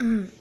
嗯。